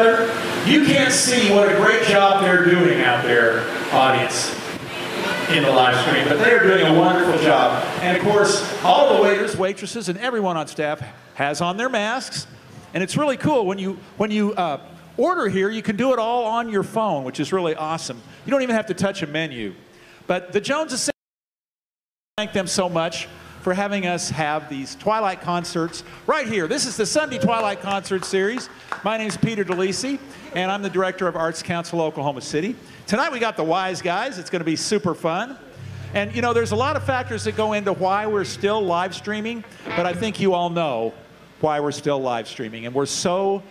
other. You can't see what a great job they're doing out there, audience, in the live stream, but they are doing a wonderful job. And of course, all the waiters, waitresses, and everyone on staff has on their masks. And it's really cool when you when you uh, order here, you can do it all on your phone, which is really awesome. You don't even have to touch a menu. But the Joneses thank them so much for having us have these Twilight concerts right here. This is the Sunday Twilight Concert Series. My name is Peter DeLisi, and I'm the director of Arts Council Oklahoma City. Tonight we got the Wise Guys. It's going to be super fun. And you know, there's a lot of factors that go into why we're still live streaming, but I think you all know why we're still live streaming. And we're so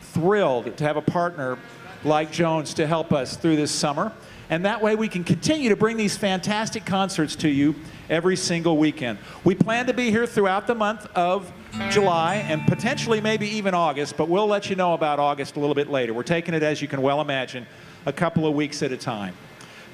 thrilled to have a partner like Jones to help us through this summer. And that way we can continue to bring these fantastic concerts to you every single weekend. We plan to be here throughout the month of July and potentially maybe even August, but we'll let you know about August a little bit later. We're taking it, as you can well imagine, a couple of weeks at a time.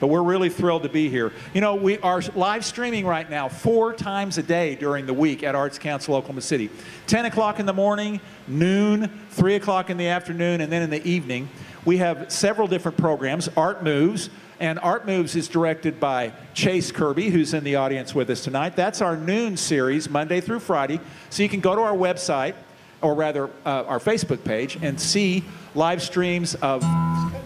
But we're really thrilled to be here. You know, we are live streaming right now four times a day during the week at Arts Council Oklahoma City. 10 o'clock in the morning, noon, 3 o'clock in the afternoon, and then in the evening. We have several different programs. Art Moves, and Art Moves is directed by Chase Kirby, who's in the audience with us tonight. That's our noon series, Monday through Friday. So you can go to our website, or rather uh, our Facebook page, and see live streams of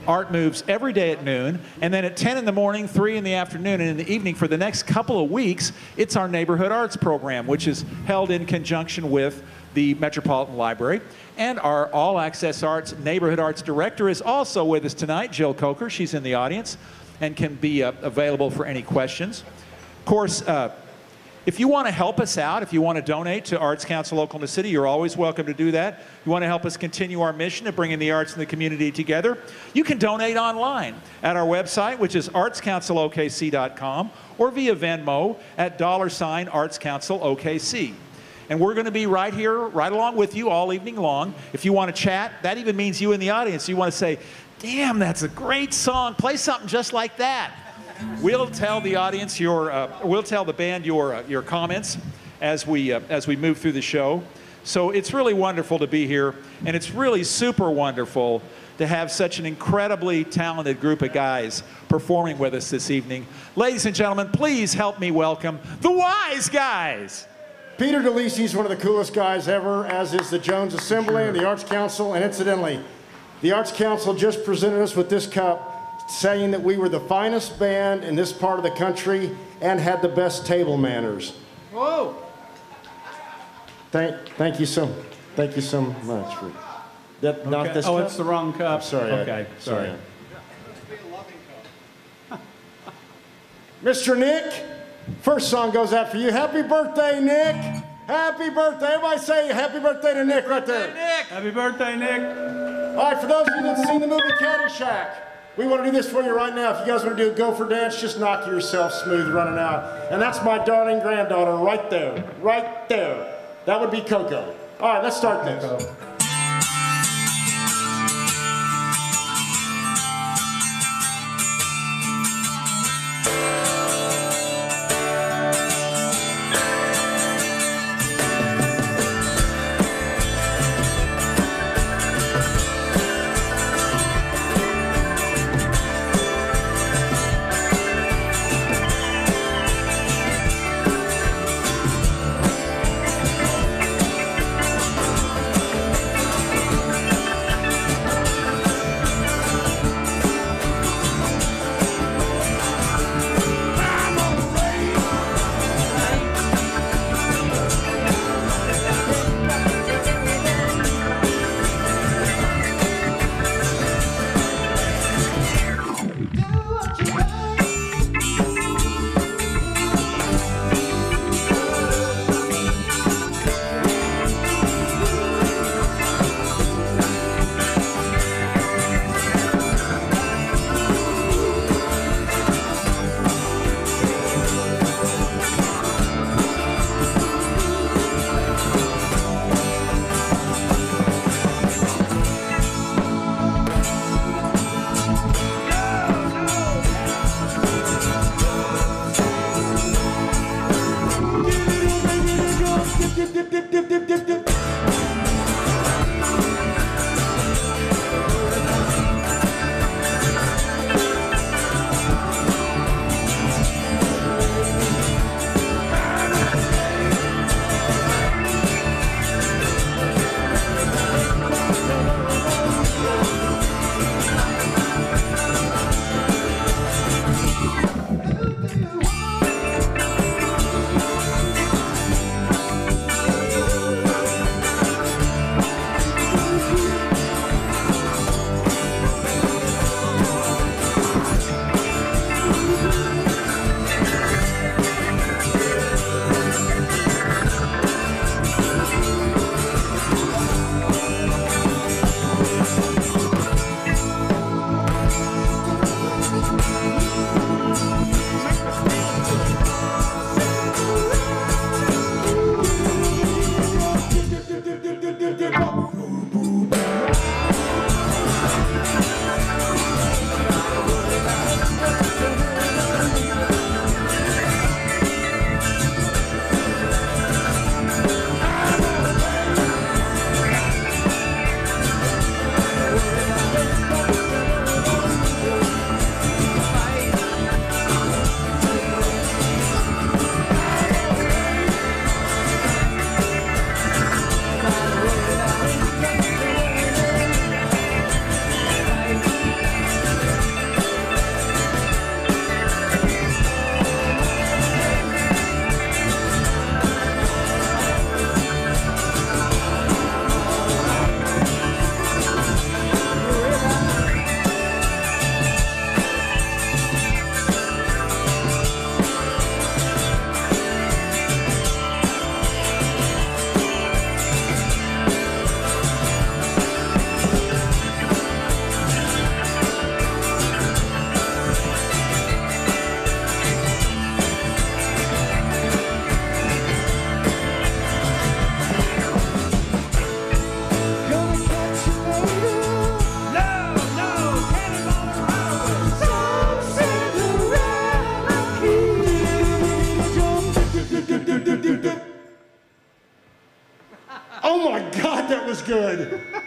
Art Moves every day at noon. And then at 10 in the morning, 3 in the afternoon, and in the evening for the next couple of weeks, it's our Neighborhood Arts program, which is held in conjunction with the Metropolitan Library. And our All Access Arts Neighborhood Arts Director is also with us tonight, Jill Coker. She's in the audience and can be uh, available for any questions. Of course, uh, if you want to help us out, if you want to donate to Arts Council Oklahoma City, you're always welcome to do that. You want to help us continue our mission of bringing the arts and the community together, you can donate online at our website, which is artscouncilokc.com, or via Venmo at dollar sign Arts Council OKC. And we're going to be right here, right along with you all evening long. If you want to chat, that even means you in the audience. You want to say, damn, that's a great song. Play something just like that. We'll tell the audience your, uh, we'll tell the band your, uh, your comments as we, uh, as we move through the show. So it's really wonderful to be here, and it's really super wonderful to have such an incredibly talented group of guys performing with us this evening. Ladies and gentlemen, please help me welcome the Wise Guys. Peter DeLisi is one of the coolest guys ever, as is the Jones Assembly and the Arts Council. And incidentally, the Arts Council just presented us with this cup saying that we were the finest band in this part of the country and had the best table manners. Whoa! Thank, thank you so, thank you so much for that. Okay. Not this oh, cup? it's the wrong cup. I'm sorry. I- Okay, sorry. Mr. Nick, first song goes out for you. Happy birthday, Nick. Happy birthday. Everybody say happy birthday to Nick right there. Nick! Happy birthday, Nick! All right, for those of you that have seen the movie Caddyshack, we want to do this for you right now. If you guys want to do a gopher dance, just knock yourself smooth running out. And that's my darling granddaughter right there, right there. That would be Coco. All right, let's start this.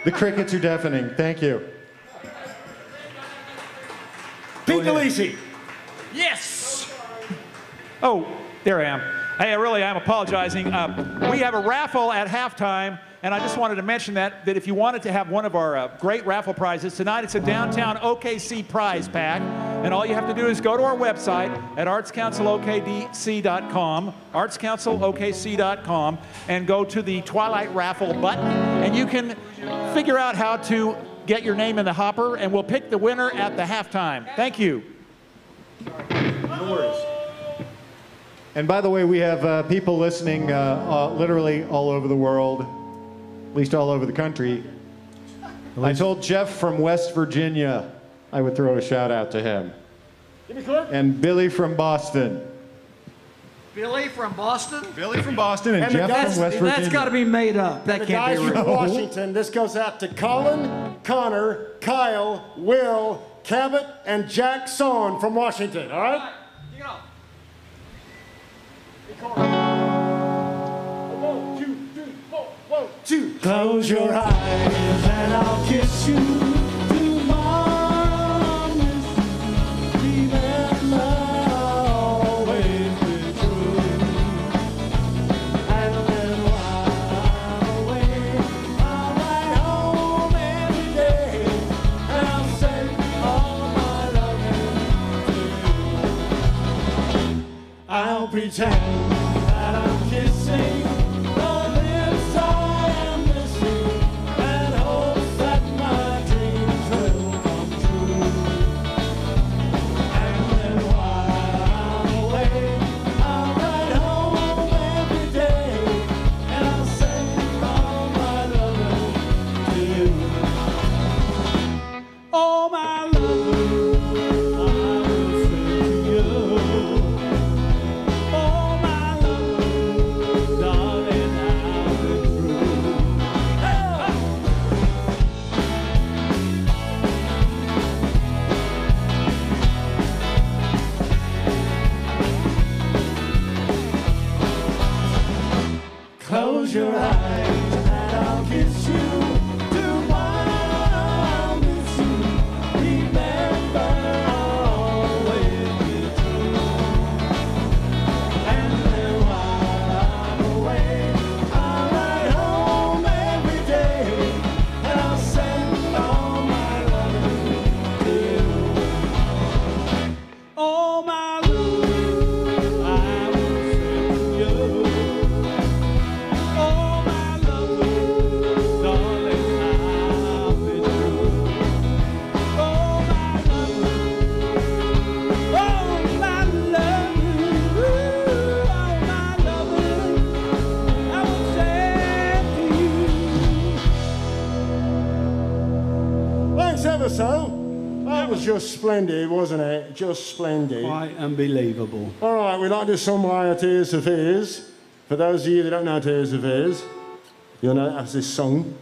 The crickets are deafening. Thank you. Pete DeLisi. Yes! Oh, there I am. Hey, I really am apologizing. Uh, we have a raffle at halftime, and I just wanted to mention that, that if you wanted to have one of our uh, great raffle prizes, tonight it's a downtown OKC prize pack, and all you have to do is go to our website at artscouncilokdc.com, artscouncilokc.com, and go to the Twilight Raffle button, and you can figure out how to get your name in the hopper, and we'll pick the winner at the halftime. Thank you. And by the way, we have uh, people listening uh, uh, literally all over the world, at least all over the country. I told Jeff from West Virginia I would throw a shout out to him. And Billy from Boston. Billy from Boston? Billy from Boston and, And the Jeff guys- from West That's Virginia. got to be made up. That The can't guys be from. Washington, this goes out to Colin, Connor, Kyle, Will, Cabot, and Jackson from Washington, all right? One, two, three, four, one, two. Close your eyes and I'll kiss you pretend just splendid, wasn't it? Just splendid. Quite unbelievable. All right, we'd like to more Tears for Fears. For those of you that don't know Tears for Fears, you'll know that's this song.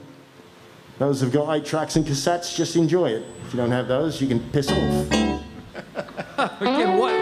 Those who've got eight tracks and cassettes, just enjoy it. If you don't have those, you can piss off. Again, what?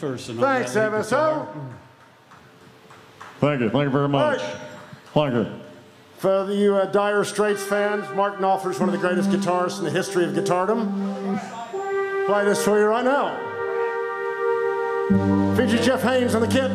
McPherson. Thanks, that lead guitar. MSO. Thank you. Thank you very much. Right. Thank you. For the you uh, Dire Straits fans, Mark Knopfler's one of the greatest guitarists in the history of guitardom. Play this for you right now. Feature Jeff Haynes on the kit.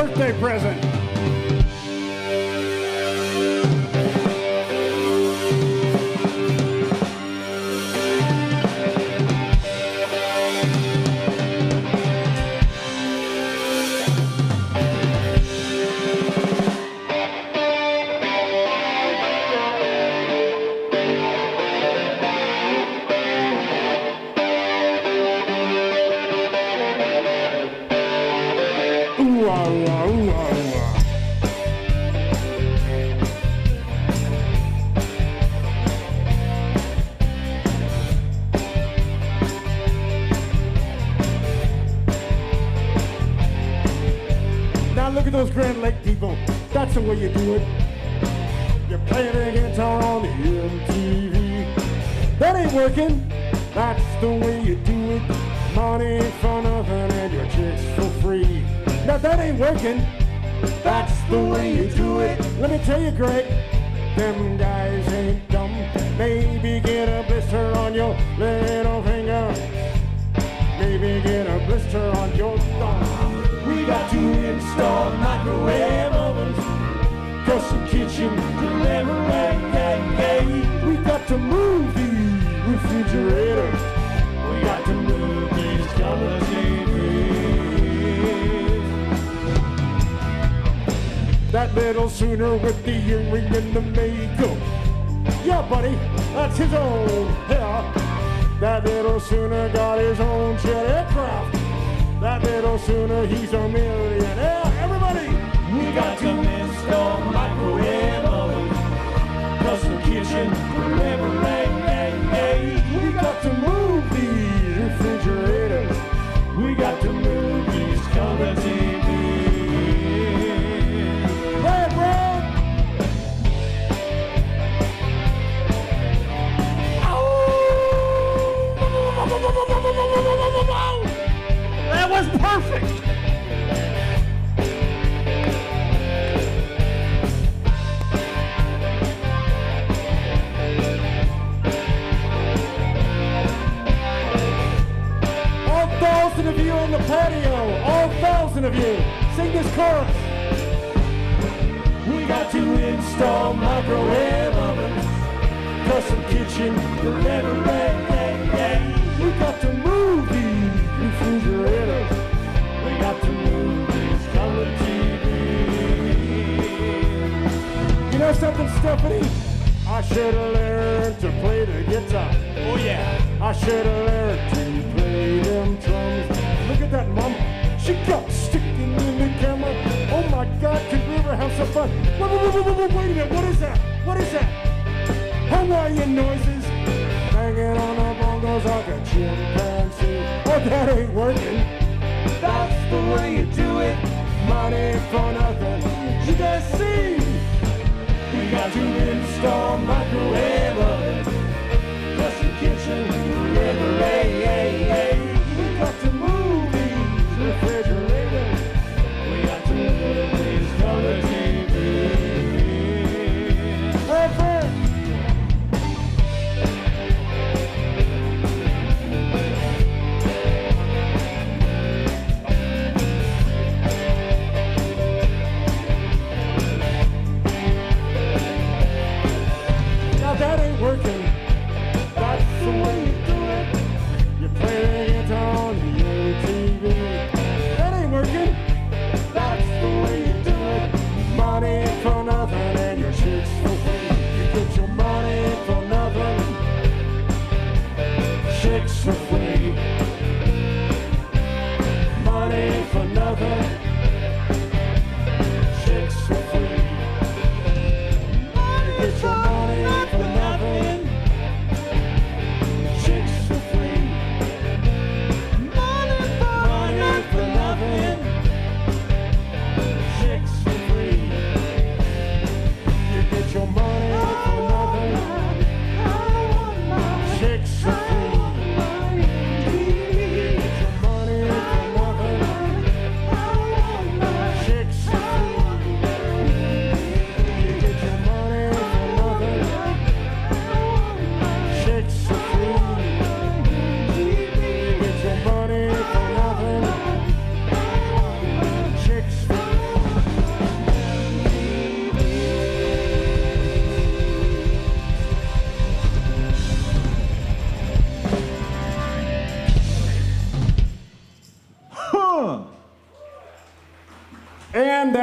Birthday present. With the earring and the makeup. Yeah, buddy, that's his own hair. That little sooner got his own jet aircraft. That little sooner he's a millionaire. Everybody, we got to miss install microwave on the patio, all thousand of you, sing this chorus. We got to install microwave ovens, custom kitchen delivery. We got to move these refrigerators. We got to move these color TVs. You know something, Stephanie? I should have learned to play the guitar. Oh yeah. I should have learned Mom. She got sticking in the camera. Oh my God, can we ever have some fun? Wait, wait, wait, wait, wait, wait a minute. What is that? What is that? Hawaiian noises. Banging on the bongos like a chimpanzee. Oh, that ain't working. That's the way you do it. Money for nothing. You guys see? We got to install microwave ovens custom kitchen delivery.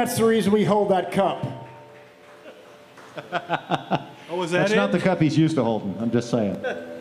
that's the reason we hold that cup. oh, was that That's it? not the cup he's used to holding. I'm just saying.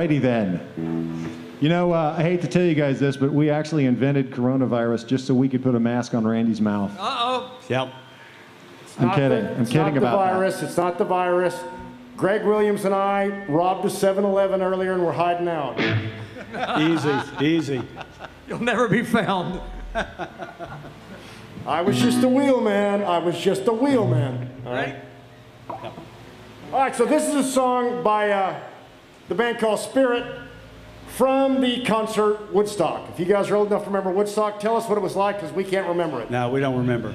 Alrighty then. You know, uh, I hate to tell you guys this, but we actually invented coronavirus just so we could put a mask on Randy's mouth. Uh oh. Yep. I'm kidding. The, I'm it's kidding not about the virus. That. It's not the virus. Greg Williams and I robbed a 7-Eleven earlier, and we're hiding out. easy, easy. You'll never be found. I was just a wheelman. I was just a wheelman. All right. All right. So this is a song by. Uh, the band called Spirit from the concert Woodstock. If you guys are old enough to remember Woodstock, tell us what it was like because we can't remember it. No, we don't remember.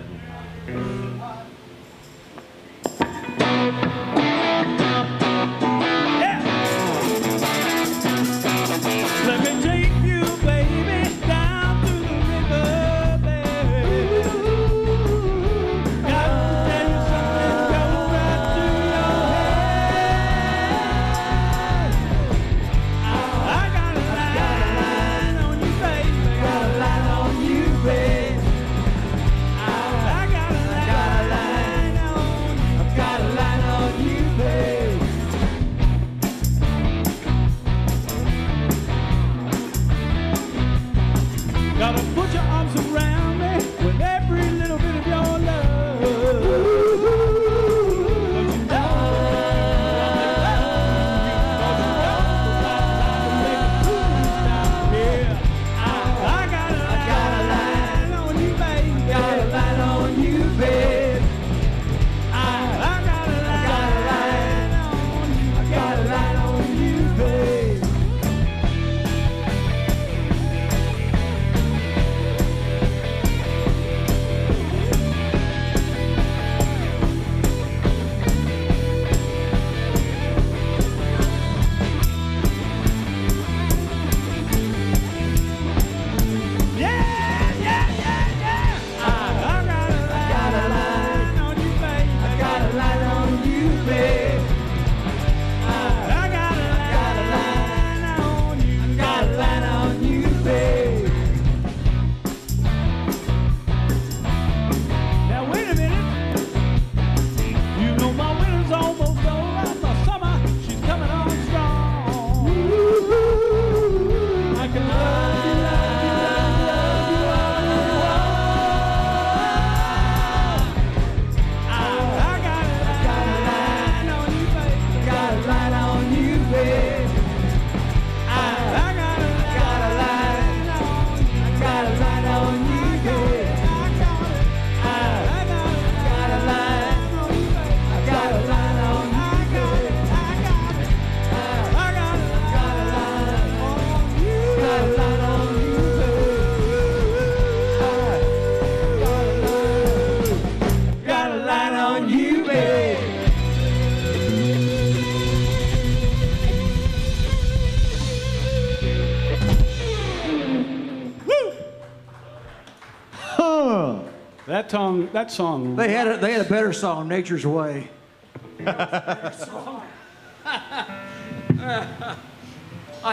that song, that song. They had a, they had a better song, Nature's Way. I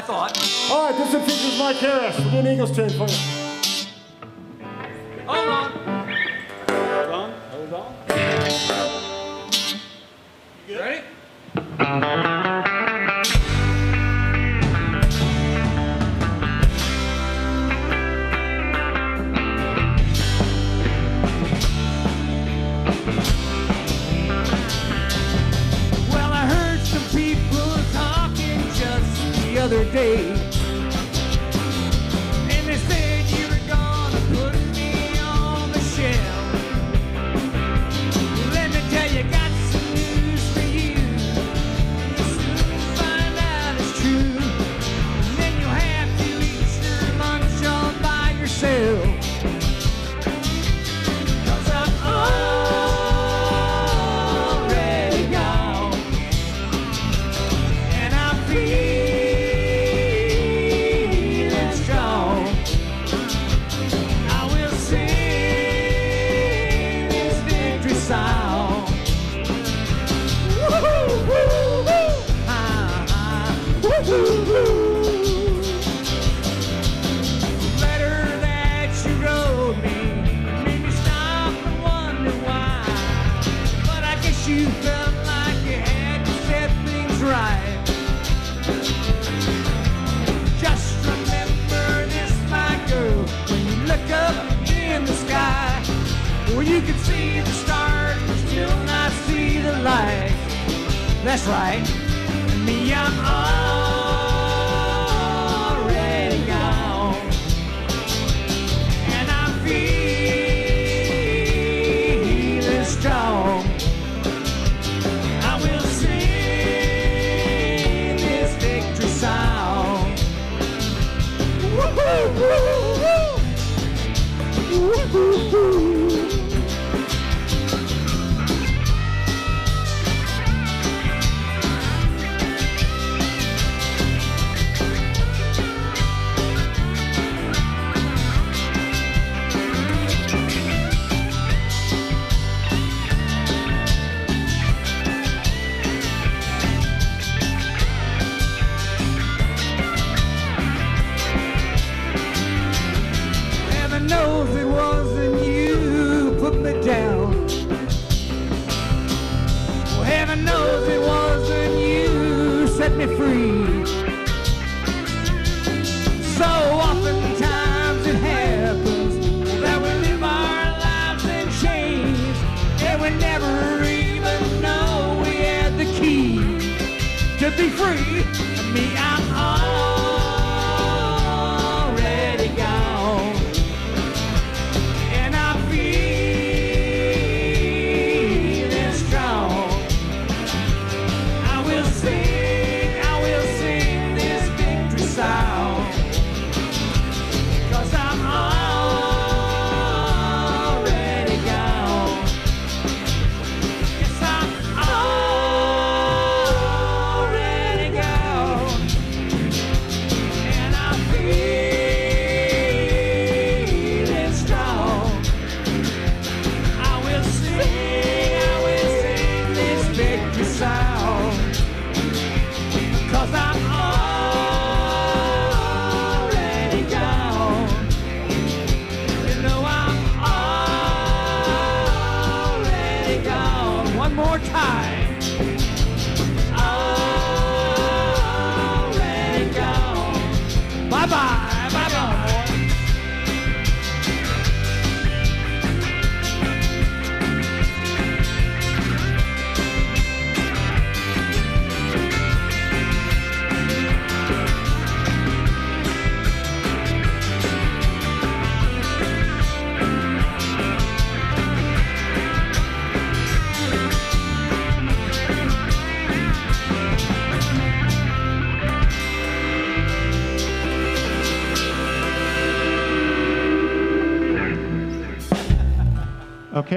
thought. All right, this is Features Mike We're doing Eagles tune for you. day.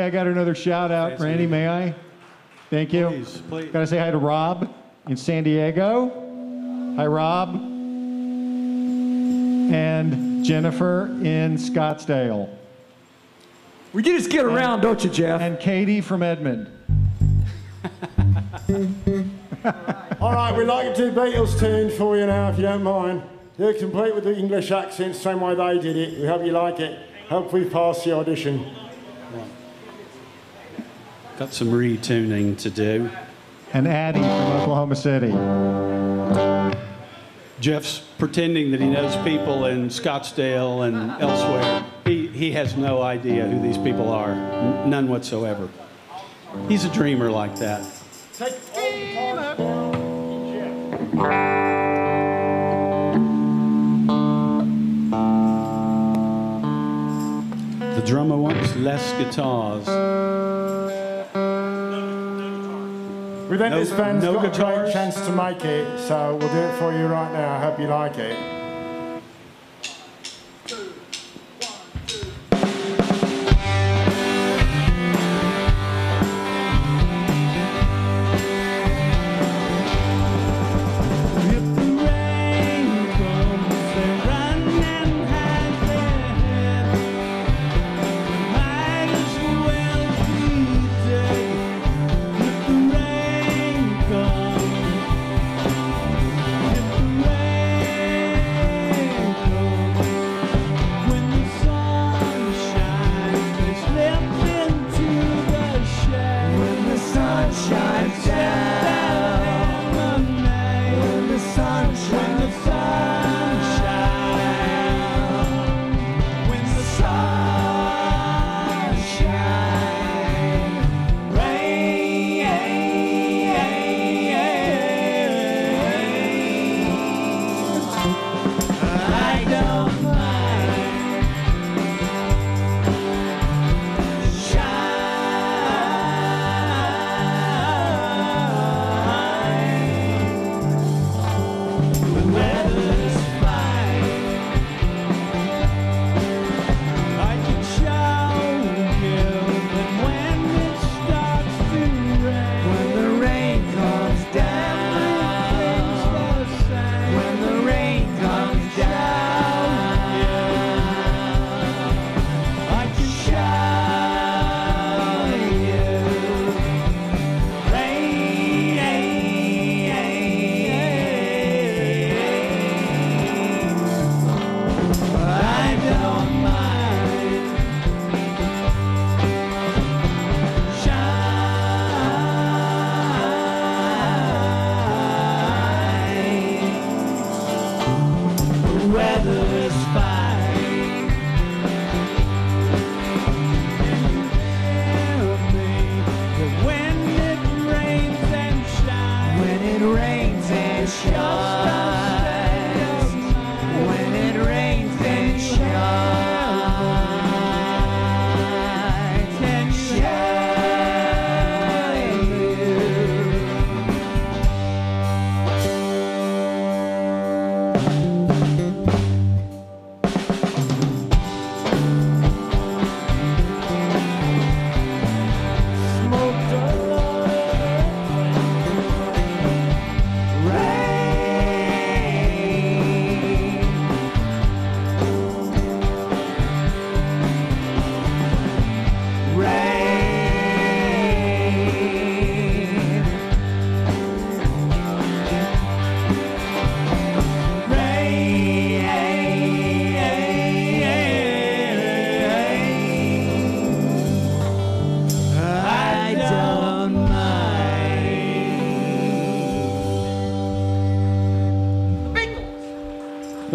I got another shout out. Randy, may I? Thank you. Please, please. Got to say hi to Rob in San Diego. Hi, Rob. And Jennifer in Scottsdale. We just get around, don't you, Jeff? And Katie from Edmond. All right, we'd like to do Beatles tunes for you now, if you don't mind. They're complete with the English accent, same way they did it. We hope you like it. Hope we pass the audition. Got some retuning to do. And Addie from Oklahoma City. Jeff's pretending that he knows people in Scottsdale and elsewhere. He, he has no idea who these people are, none whatsoever. He's a dreamer like that. Take all the time. The drummer wants less guitars. We think No- band's no got a great chance to make it, so we'll do it for you right now. I hope you like it.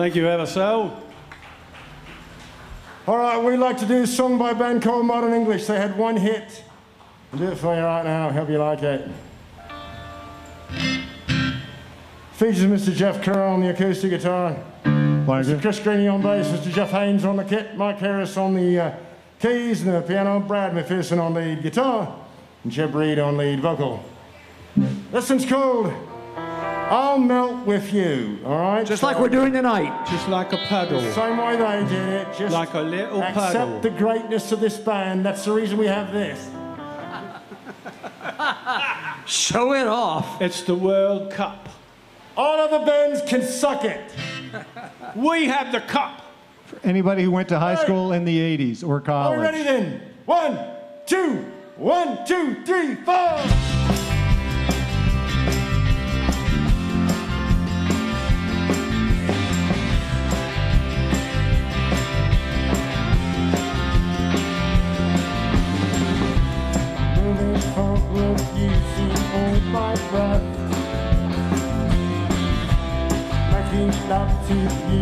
Thank you ever so. All right, we'd like to do a song by a band called Modern English. They had one hit. I'll do it for you right now. Hope you like it. Features Mr. Jeff Kerr on the acoustic guitar, Mr. Chris Greeny on bass, Mr. Jeff Haynes on the kit, Mike Harris on the uh, keys and the piano, Brad McPherson on lead guitar, and Jeb Reed on lead vocal. This one's called I'll Melt With You, all right? Just like we're doing tonight. Just like a puddle. Same way they did it, just Like a little accept puddle. the greatness of this band. That's the reason we have this. Show it off. It's the World Cup. All other bands can suck it. We have the cup. For anybody who went to high Hey. school in the 80s or Are college. we ready then? One, two, one, two, three, four. To you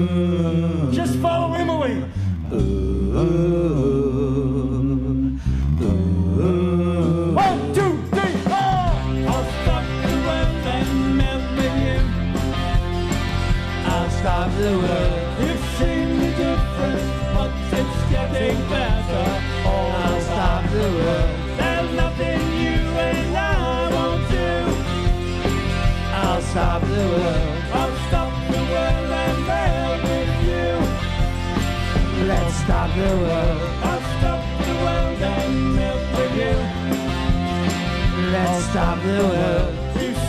Just the world. I'll stop the world and melt. Let's stop the world. You've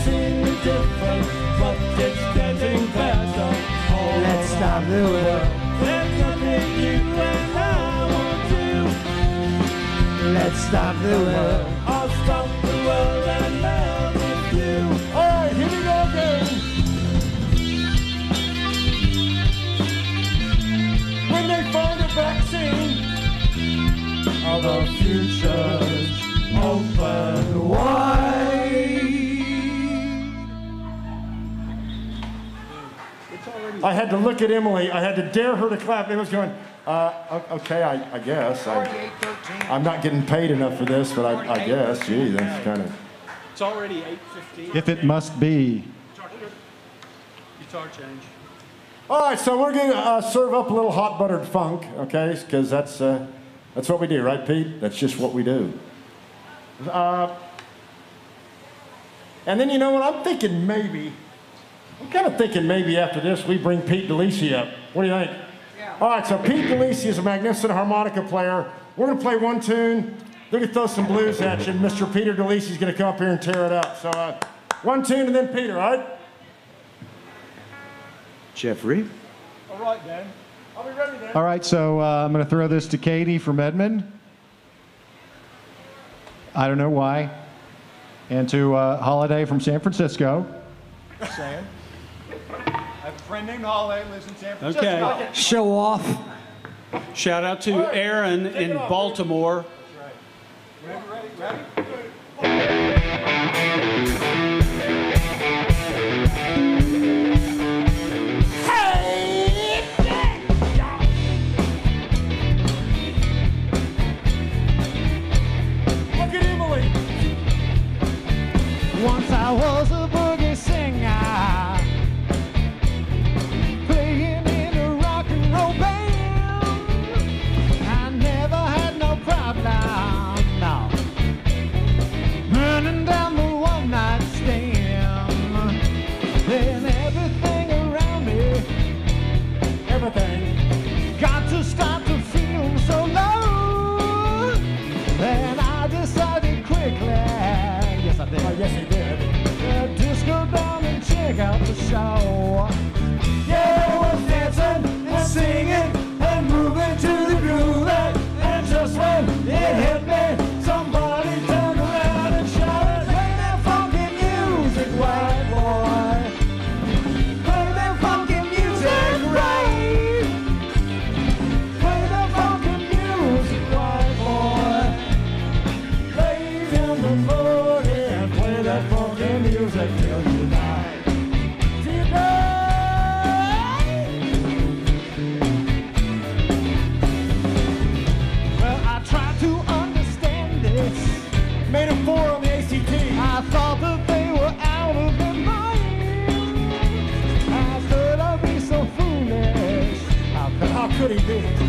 the difference, but it's getting better. all Let's stop the world. There's nothing you and I won't do. Let's stop the world. Had to look at Emily. I had to dare her to clap. It was going, uh, okay, I, I guess. I, I'm not getting paid enough for this, but I, I guess. Gee, that's kind of. It's already 8.15. If it must be. Guitar change. All right, so we're going to uh, serve up a little hot buttered funk, okay? Because that's, uh, that's what we do, right, Pete? That's just what we do. Uh, and then you know what? I'm thinking maybe, I'm kind of thinking maybe after this we bring Pete DeLisi up. What do you think? Yeah. All right, so Pete DeLisi is a magnificent harmonica player. We're going to play one tune. They're going to throw some blues at you, and Mr. Peter DeLisi is going to come up here and tear it up. So uh, one tune and then Peter, all right? Jeffrey? All right, Dan. I'll be ready then. All right, so uh, I'm going to throw this to Katie from Edmond. I don't know why. And to uh, Holiday from San Francisco. Saying. I have friend named Holiday lives in San Francisco. Okay. Show off. Shout out to Aaron in Baltimore. Look at Emily. Once I was a everything around me, Everything. got to start to feel so low. And I decided quickly, yes I did. Oh, yes, did. Uh, just go down and check out the show. Yeah, was dancing and singing I?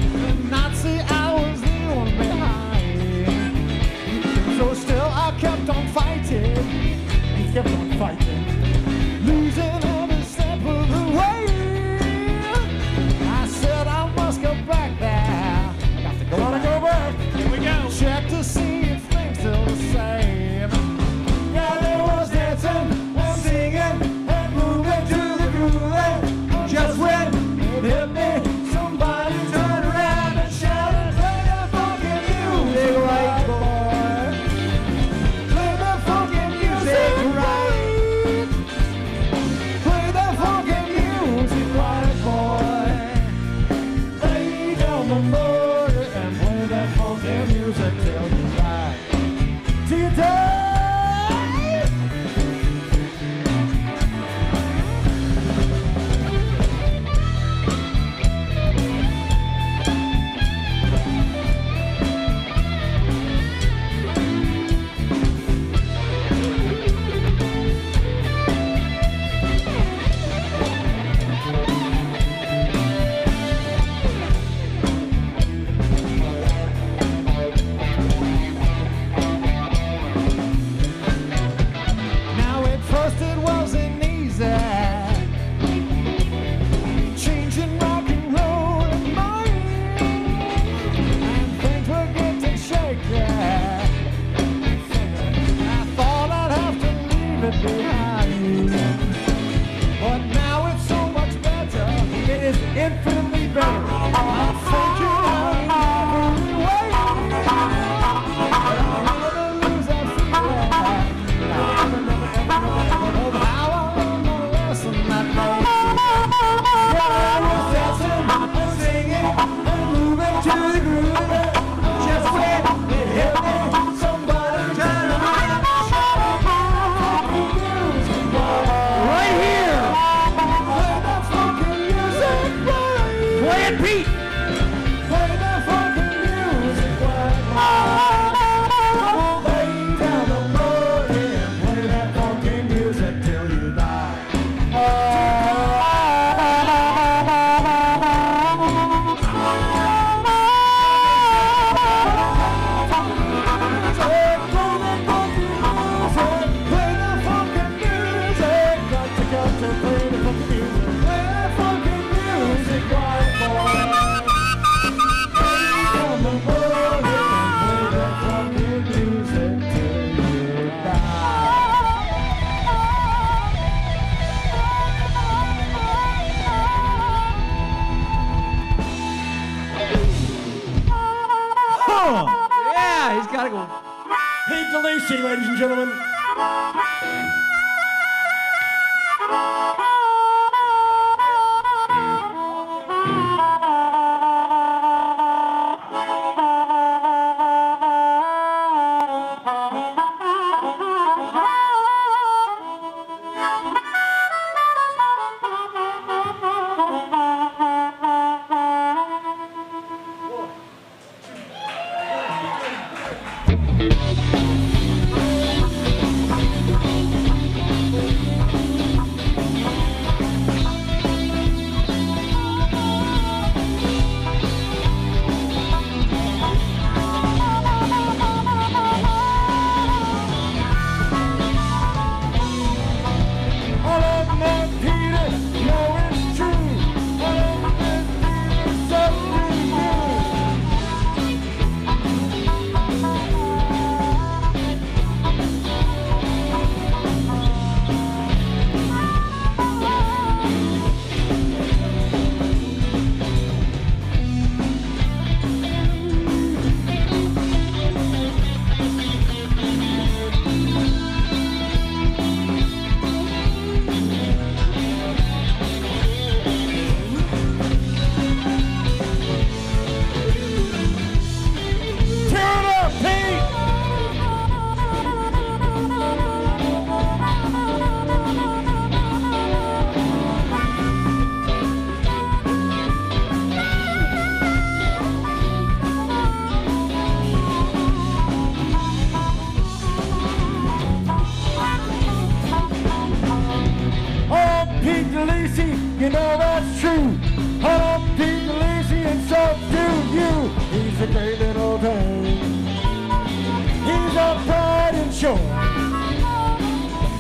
time.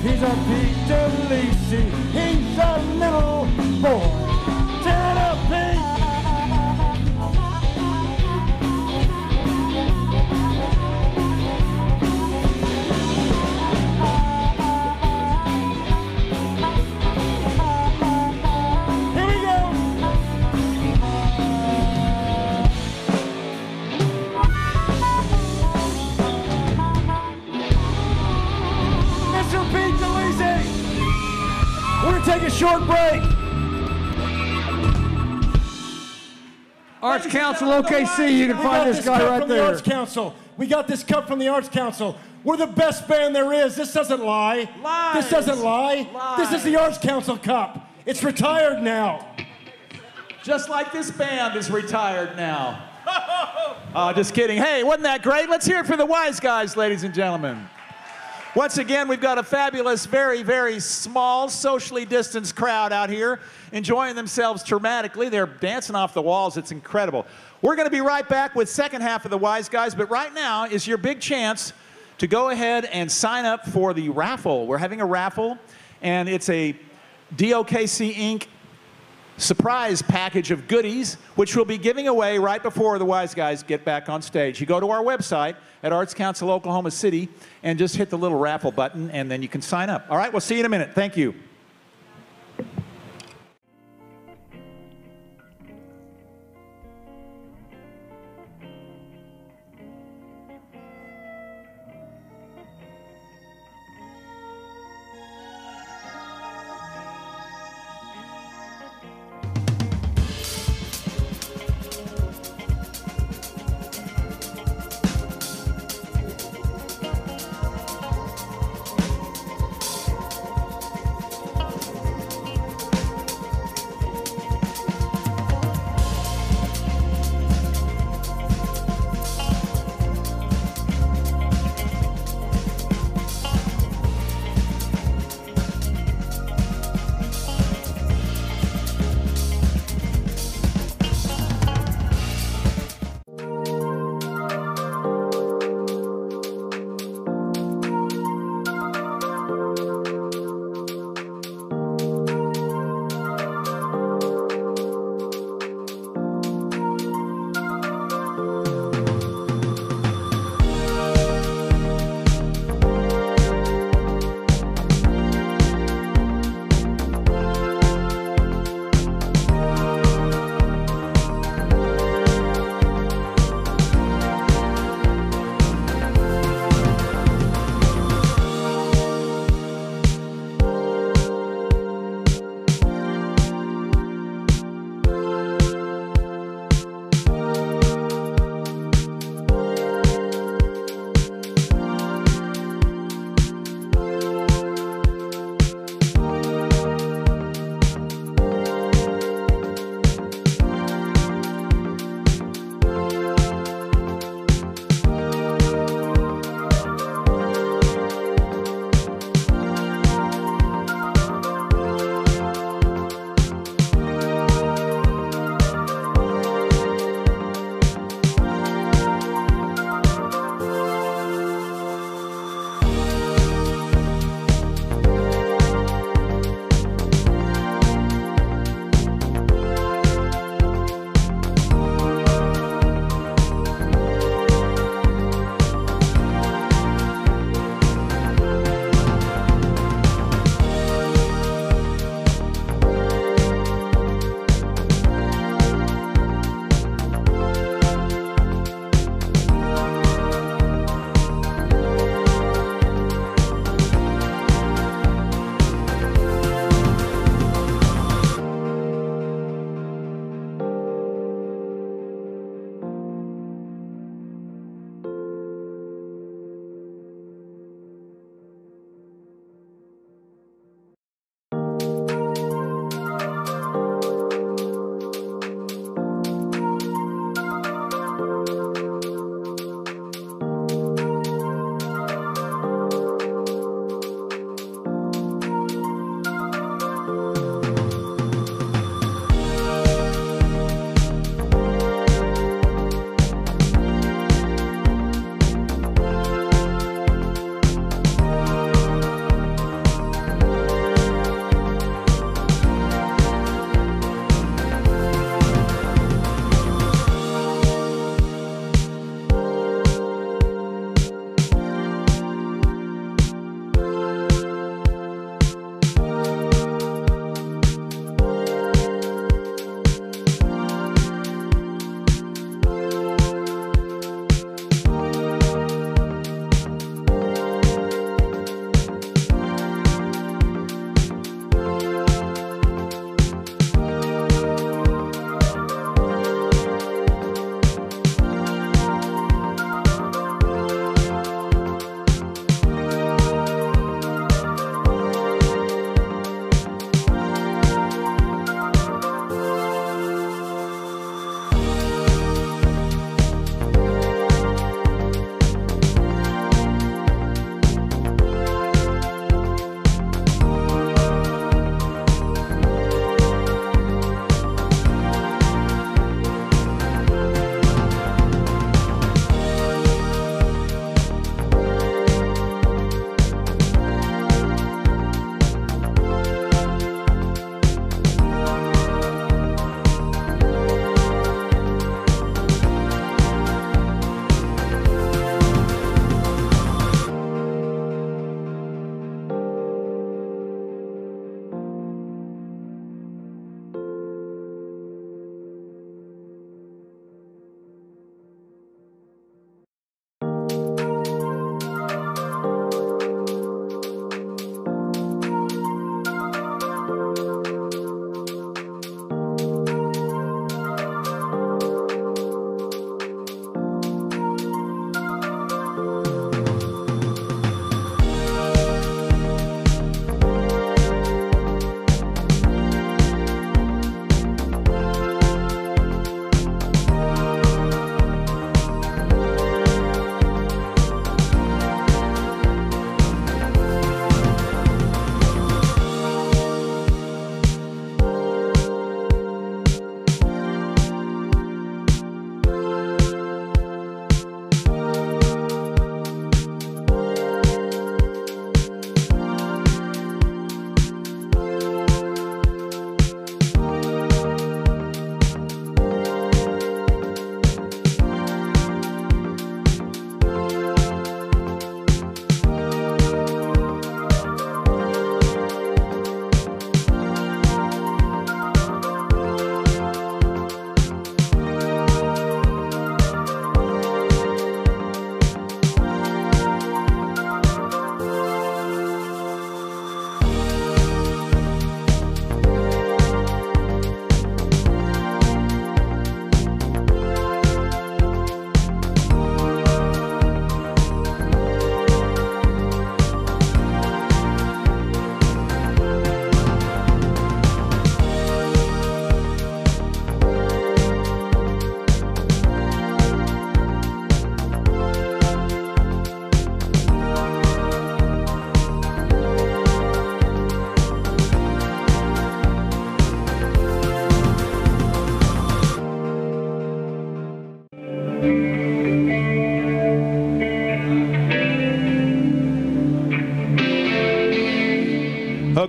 He's a Pete DeLisi. He's a little boy. We're gonna take a short break. Arts Council OKC, you can We got find this this guy cup right from the there. Arts Council. We got this cup from the Arts Council. We're the best band there is. This doesn't lie. Lies. This doesn't lie. This is the Arts Council cup. It's retired now. Just like this band is retired now. Oh, just kidding. Hey, wasn't that great? Let's hear it for the wise guys, ladies and gentlemen. Once again, we've got a fabulous, very, very small, socially distanced crowd out here enjoying themselves dramatically. They're dancing off the walls. It's incredible. We're going to be right back with second half of the wise guys, but right now is your big chance to go ahead and sign up for the raffle. We're having a raffle, and it's a DOKC Inc surprise package of goodies, which we'll be giving away right before the Wise Guys get back on stage. You go to our website at Arts Council Oklahoma City and just hit the little raffle button, and then you can sign up. All right, we'll see you in a minute. Thank you.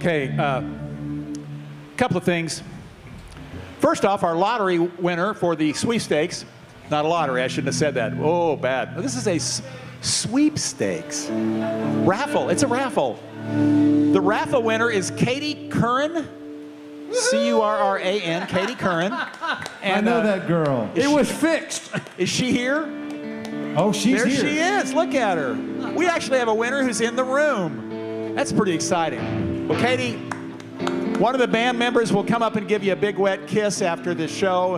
Okay, a couple of things. First off, our lottery winner for the sweepstakes, not a lottery, I shouldn't have said that. Oh, bad. This is a s- sweepstakes raffle. It's a raffle. The raffle winner is Katie Curran, C U R R A N, Katie Curran. I And know uh, that girl. It was fixed. Is she here? Oh, she's there here. There she is. Look at her. We actually have a winner who's in the room. That's pretty exciting. Well, Katie, one of the band members will come up and give you a big wet kiss after the show,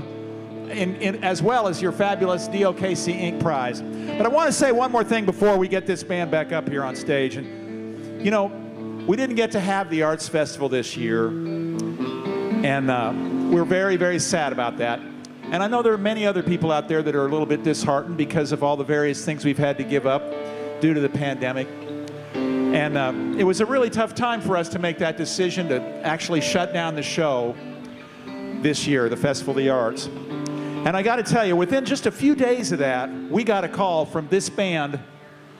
in, in, as well as your fabulous DOKC Inc. prize. But I want to say one more thing before we get this band back up here on stage. And, you know, we didn't get to have the Arts Festival this year, and uh, we're very, very sad about that. And I know there are many other people out there that are a little bit disheartened because of all the various things we've had to give up due to the pandemic. And uh, it was a really tough time for us to make that decision to actually shut down the show this year, the Festival of the Arts. And I got to tell you, within just a few days of that, we got a call from this band,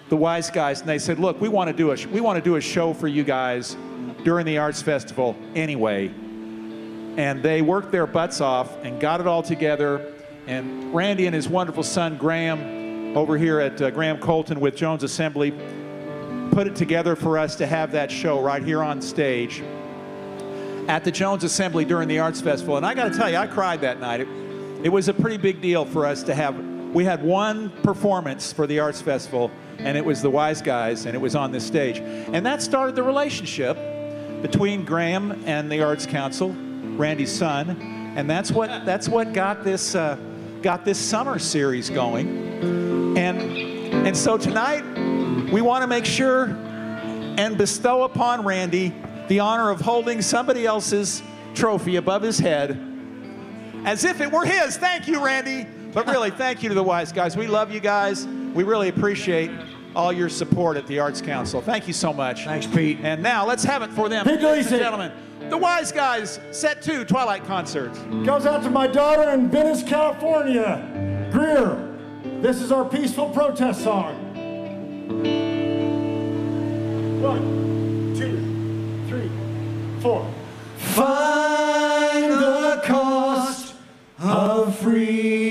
the Wise Guys, and they said, "Look, we want to do a we want to do a show for you guys during the Arts Festival anyway." And they worked their butts off and got it all together. And Randy and his wonderful son Graham, over here at uh, Graham Colton with Jones Assembly, put it together for us to have that show right here on stage at the Jones Assembly during the Arts Festival. And I got to tell you, I cried that night. It, it was a pretty big deal for us to have. We had one performance for the Arts Festival, and it was the Wise Guys, and it was on this stage. And that started the relationship between Graham and the Arts Council, Randy's son, and that's what that's what got this uh, got this summer series going. And and so tonight we want to make sure and bestow upon Randy the honor of holding somebody else's trophy above his head as if it were his. Thank you, Randy. But really, thank you to the Wise Guys. We love you guys. We really appreciate all your support at the Arts Council. Thank you so much. Thanks, Pete. And now let's have it for them, Pete ladies and gentlemen. The Wise Guys, set two, Twilight Concerts. Goes out to my daughter in Venice, California. Greer, this is our peaceful protest song. One, two, three, four. Find the cost of freedom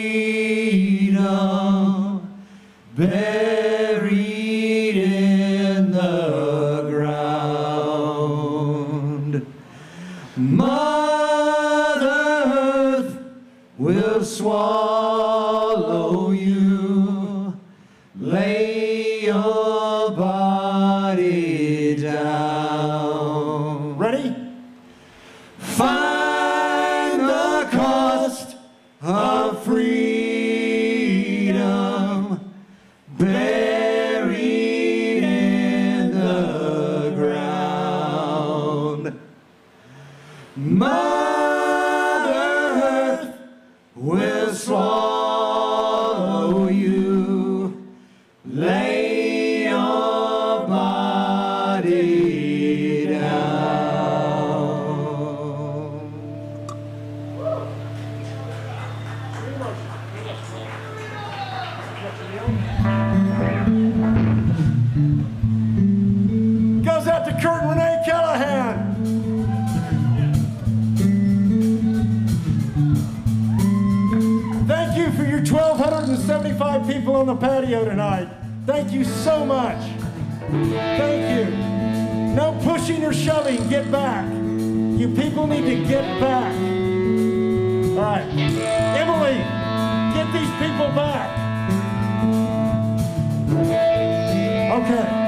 patio tonight. Thank you so much. Thank you. No pushing or shoving. Get back. You people need to get back. All right. Emily, get these people back. Okay.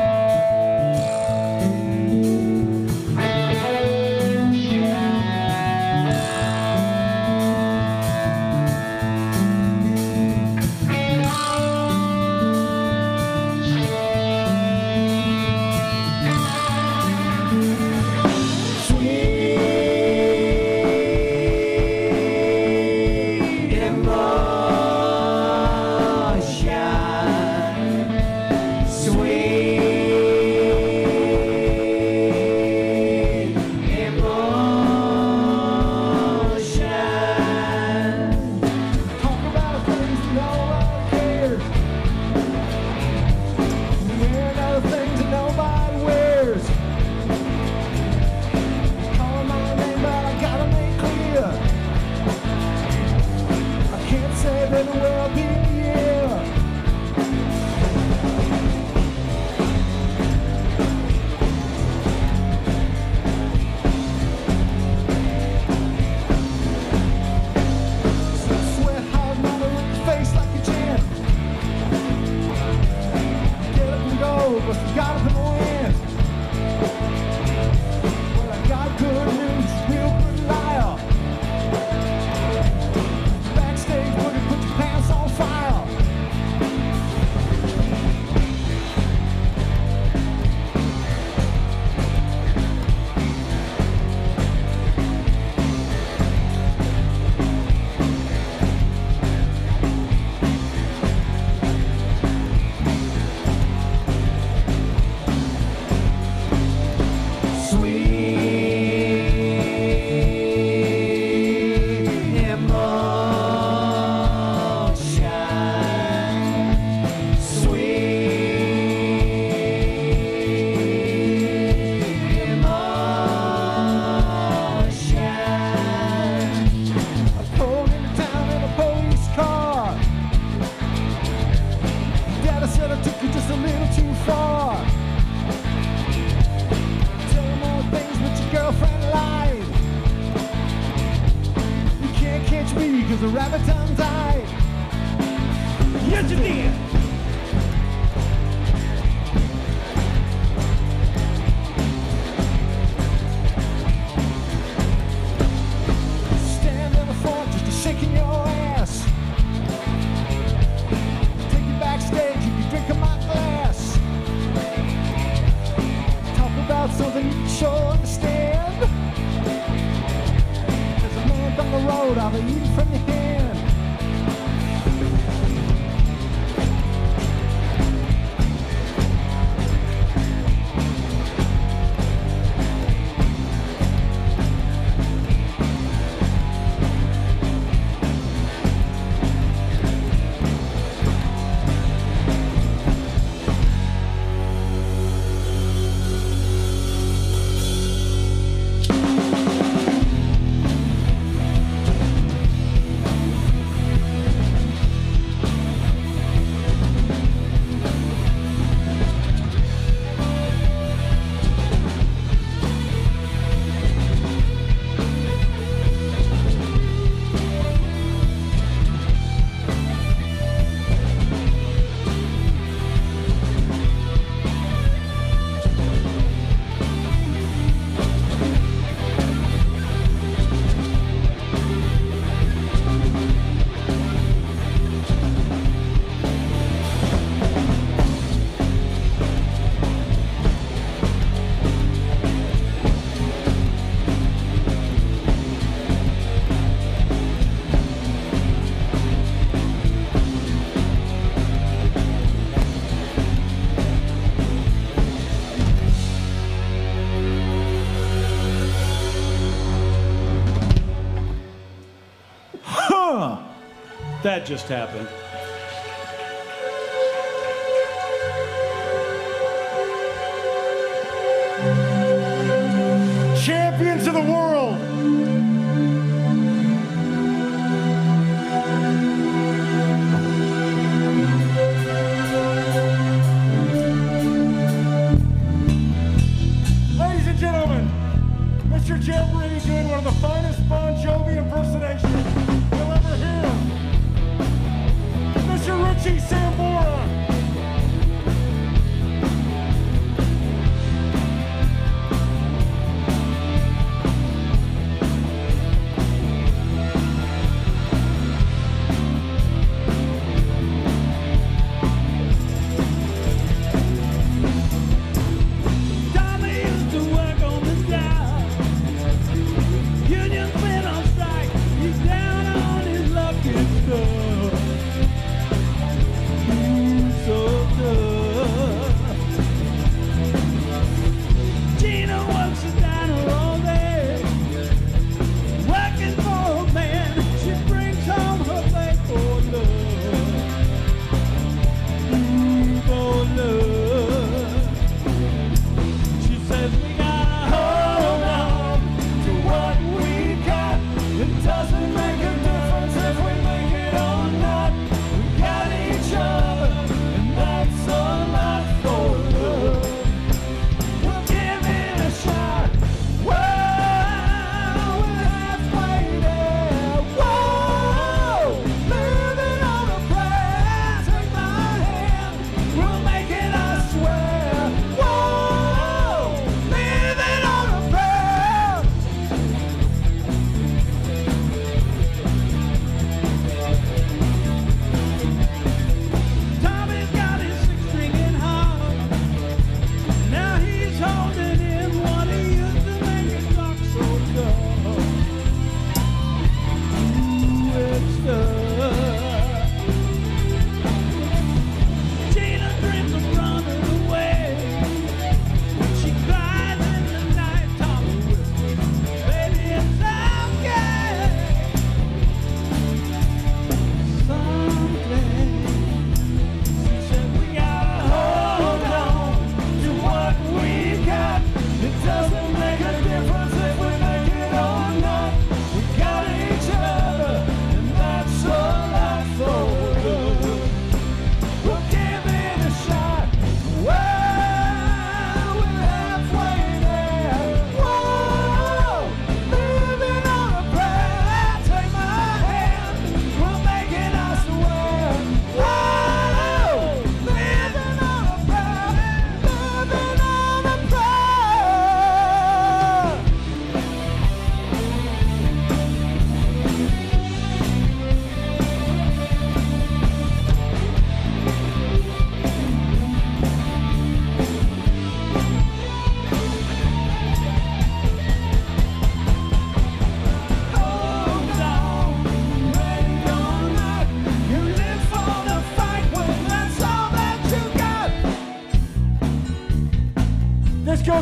That just happened.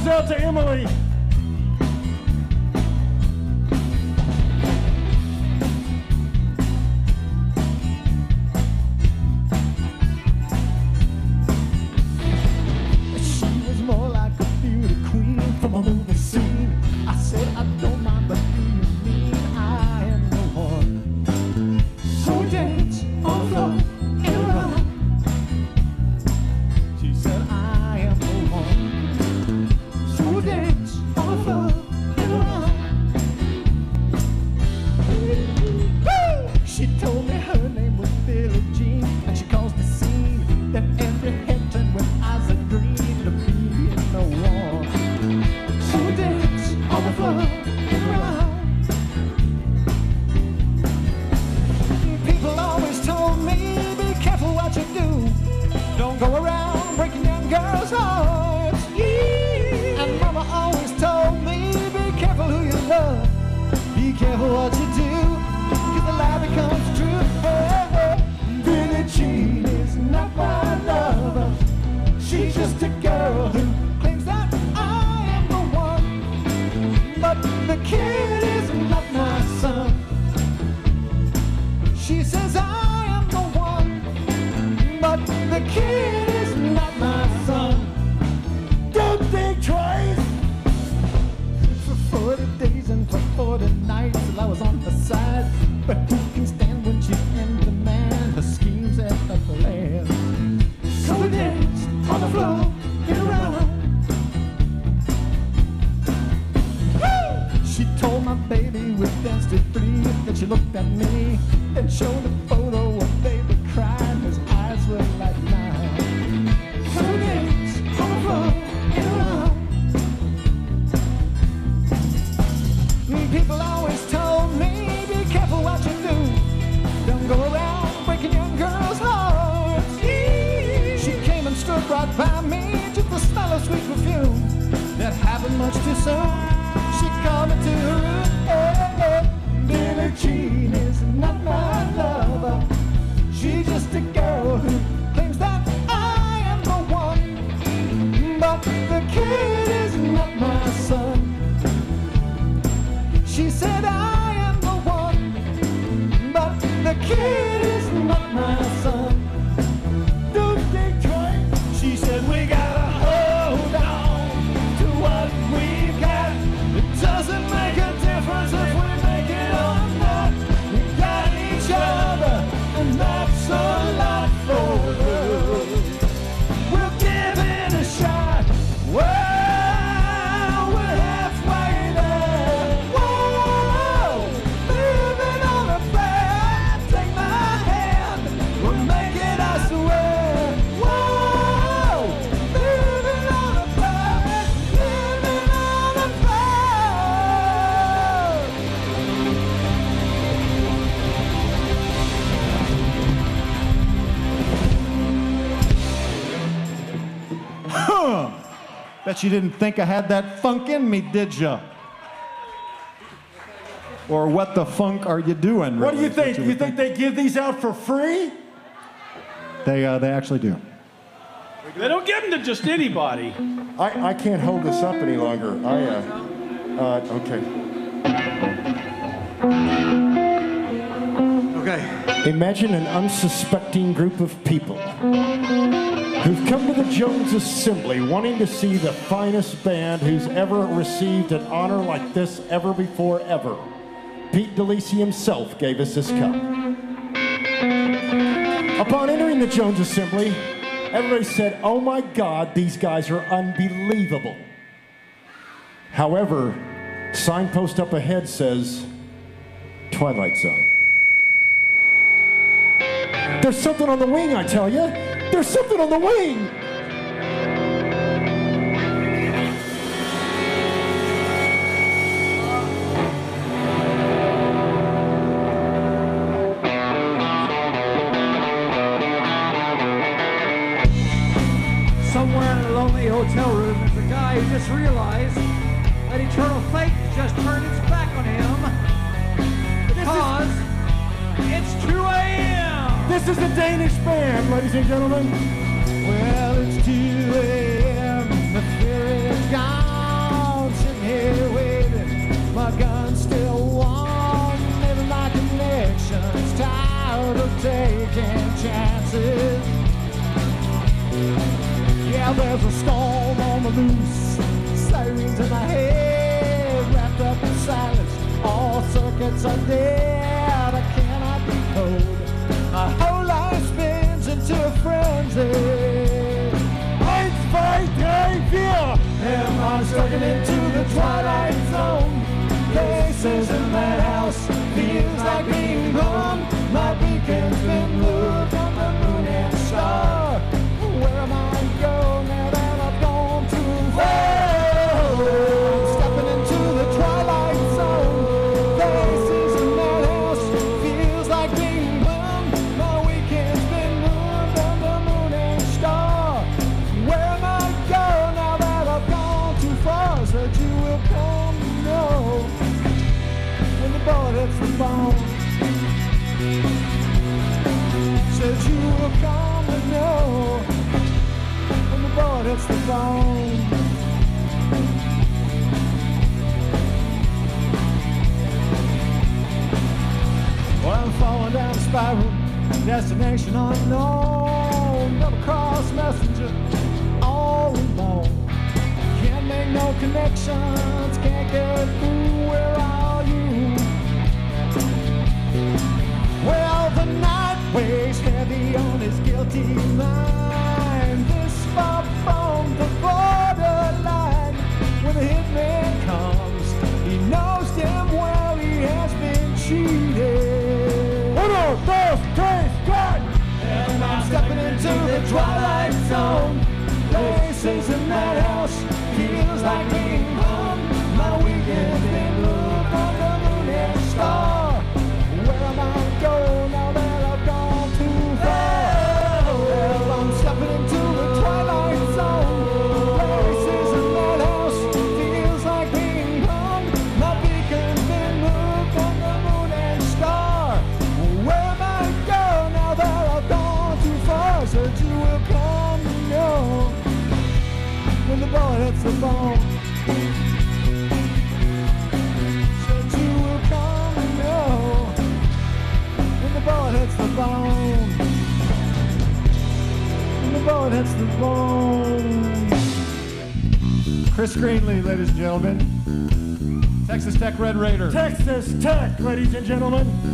out to Emily. You didn't think I had that funk in me, did you? Or what the funk are you doing? Really, what do you think? You, you think, think, they give these out for free? They, uh, they actually do. They don't give them to just anybody. I, I can't hold this up any longer. I, uh, uh okay. Okay. Imagine an unsuspecting group of people who've come to the Jones Assembly wanting to see the finest band who's ever received an honor like this ever before ever. Pete DeLisi himself gave us this cup. Upon entering the Jones Assembly, everybody said, oh my God, these guys are unbelievable. However, signpost up ahead says, Twilight Zone. There's something on the wing, I tell you. There's something on the wing. cheated. Uno, dos, tres, cuatro. And I'm stepping into the twilight zone. Places in that house feels like me. Chris Greenlee, ladies and gentlemen. Texas Tech Red Raider. Texas Tech, ladies and gentlemen.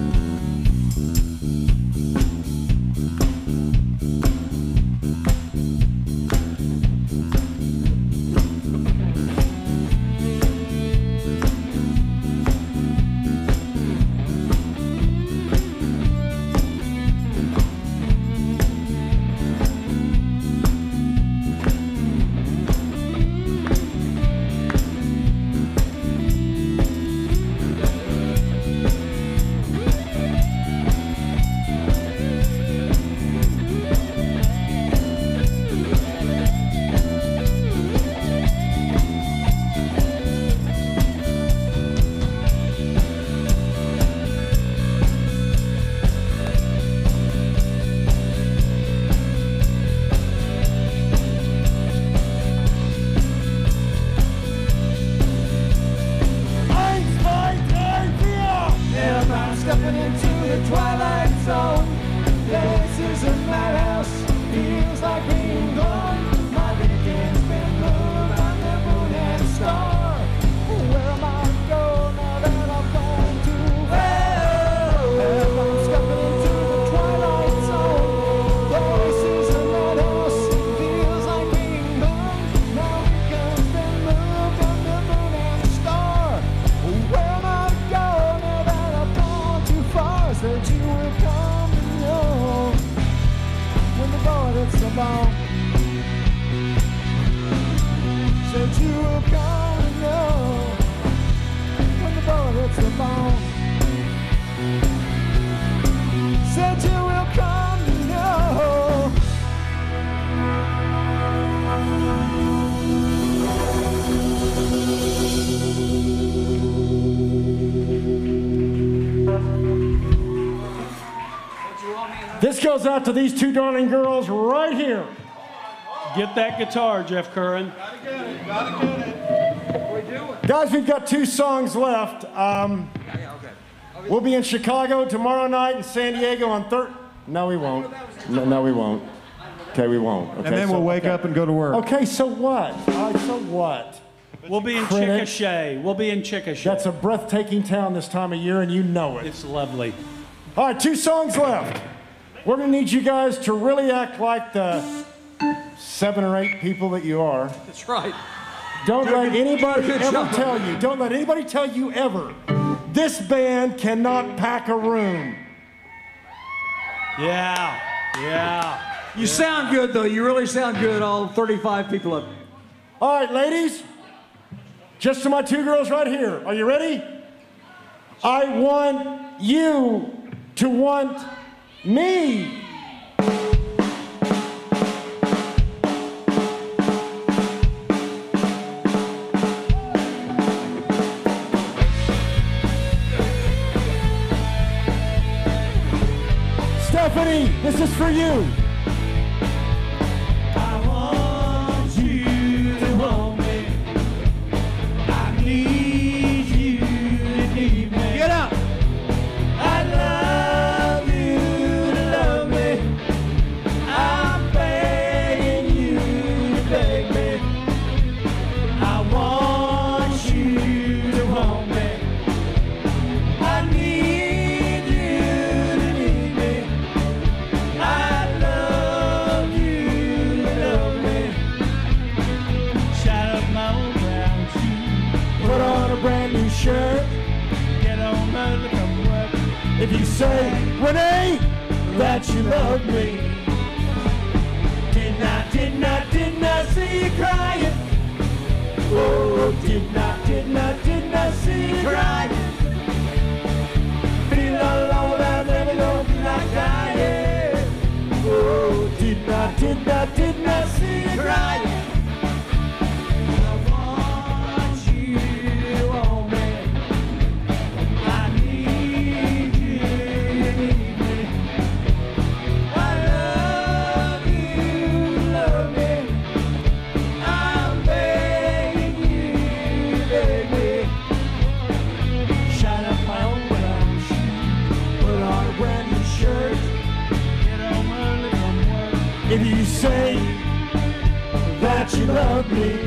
This goes out to these two darling girls right here. Get that guitar, Jeff Curran. Gotta get it, gotta get it. We doing? Guys, we've got two songs left. Um, yeah, yeah, okay. We'll be in Chicago tomorrow night and San Diego on third. No, we won't. No, no, we won't. Okay, we won't. Okay, and then so, we'll wake okay. up and go to work. Okay, so what? All right, so what? We'll be in Critic. Chickasha. We'll be in Chickasha. That's a breathtaking town this time of year, and you know it. It's lovely. All right, two songs left. We're gonna need you guys to really act like the seven or eight people that you are. That's right. Don't let anybody good ever job. tell you, don't let anybody tell you ever, this band cannot pack a room. Yeah. Yeah. You sound good, though. You really sound good, all 35 people up. All right, ladies, just to my two girls right here. Are you ready? I want you to want me. Stephanie, this is for you. Say, Renee, that you love me. Did not, did not, did not see you crying. Oh, did not, did not, did not see you crying. Feel alone, I'm never gonna be like dying. Oh, did not, did not, did not see you crying. Love me.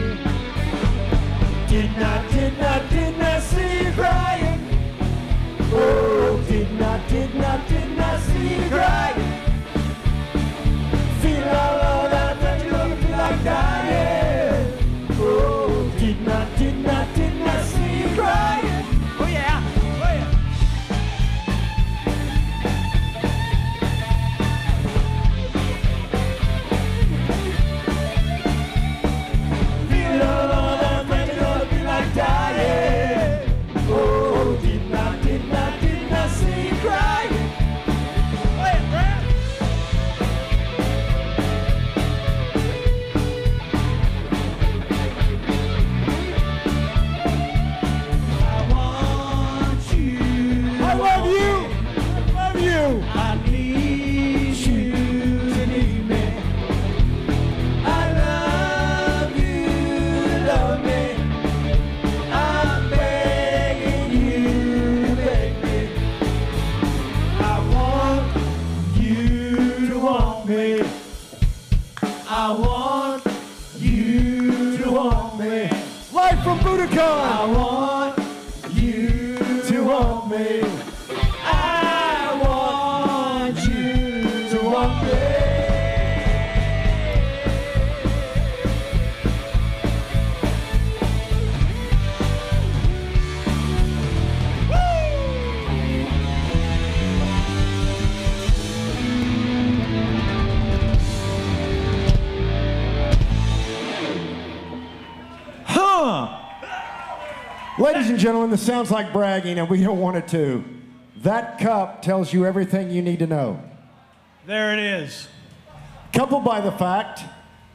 And gentlemen, this sounds like bragging, and we don't want it to. That cup tells you everything you need to know. There it is. Coupled by the fact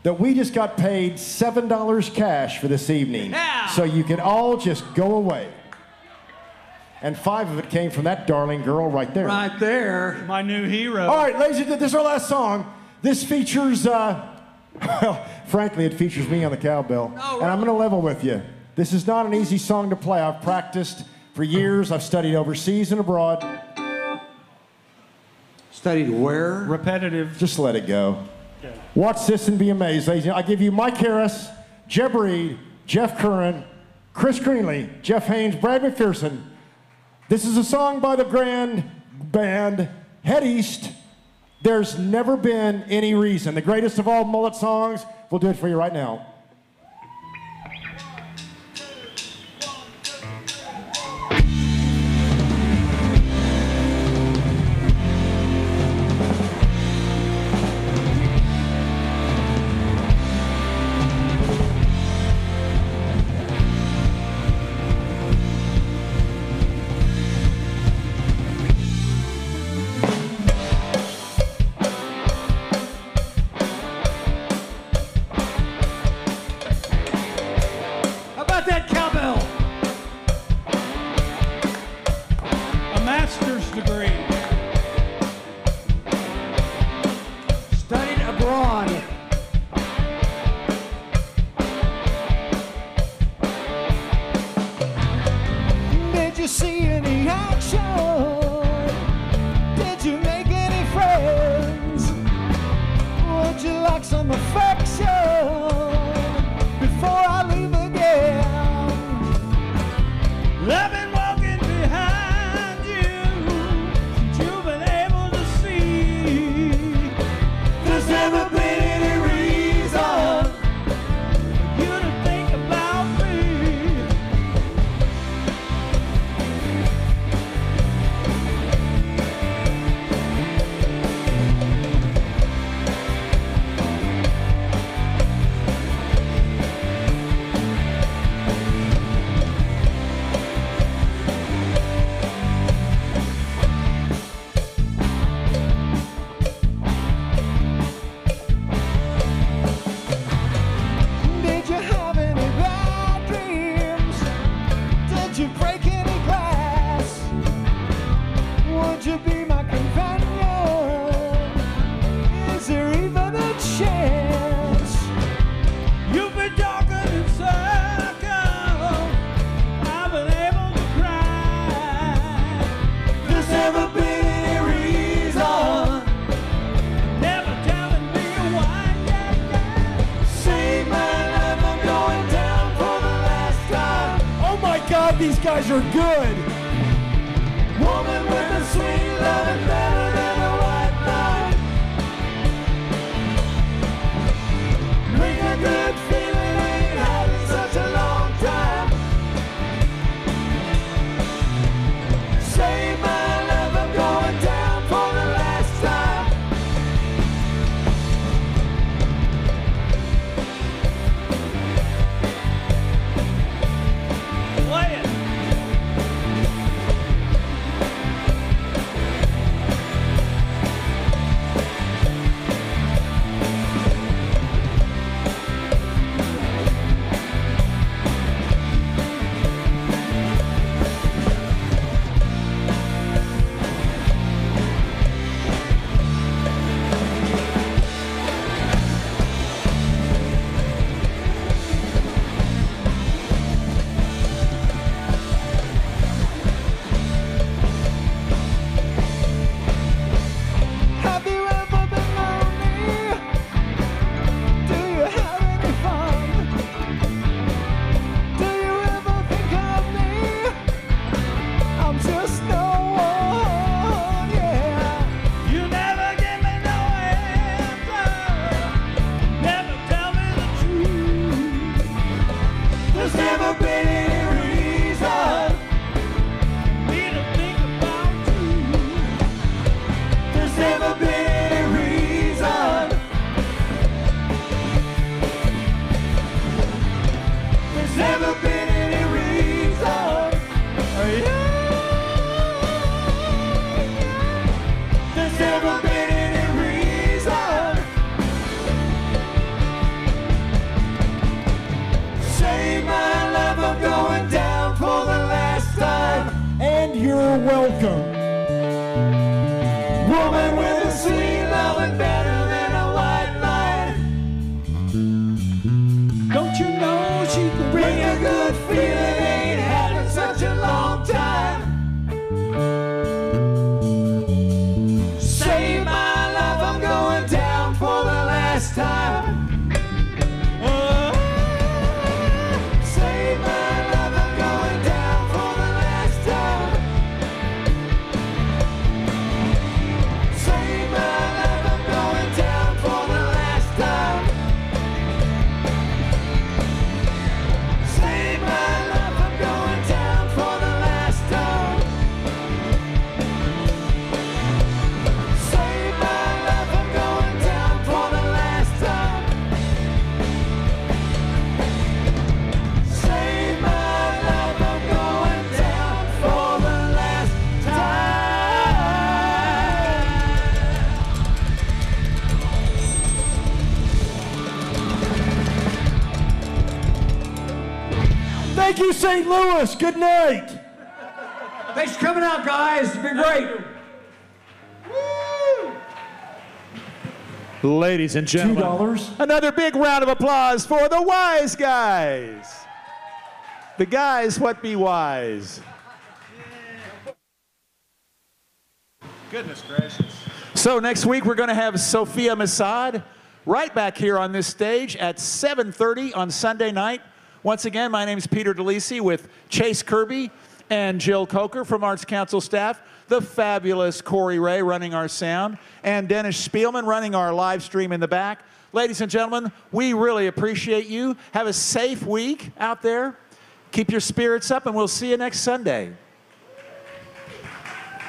that we just got paid $7 cash for this evening. Yeah. So you can all just go away. And five of it came from that darling girl right there. Right there. My new hero. All right, ladies and gentlemen, this is our last song. This features, uh, well, frankly, it features me on the cowbell. Oh, And I'm going to level with you. This is not an easy song to play. I've practiced for years, I've studied overseas and abroad. Studied where? Repetitive. Just let it go. Watch this and be amazed, ladies. I give you Mike Harris, Jeb Reed, Jeff Curran, Chris Greenley, Jeff Haynes, Brad McPherson. This is a song by the grand band Head East. There's never been any reason. The greatest of all mullet songs. We'll do it for you right now. St. Louis. Good night. Thanks for coming out, guys. It's been great. Ladies and gentlemen, dollars. another big round of applause for the wise guys. The guys, what be wise? Goodness gracious. So next week we're going to have Sophia Masad right back here on this stage at 7:30 on Sunday night. Once again, my name is Peter DeLisi with Chase Kirby and Jill Coker from Arts Council staff, the fabulous Corey Ray running our sound, and Dennis Spielman running our live stream in the back. Ladies and gentlemen, we really appreciate you. Have a safe week out there. Keep your spirits up, and we'll see you next Sunday.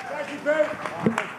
Thank you.